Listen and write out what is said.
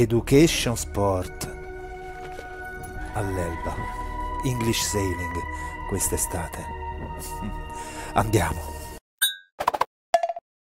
Education Sport all'Elba. English Sailing quest'estate. Andiamo.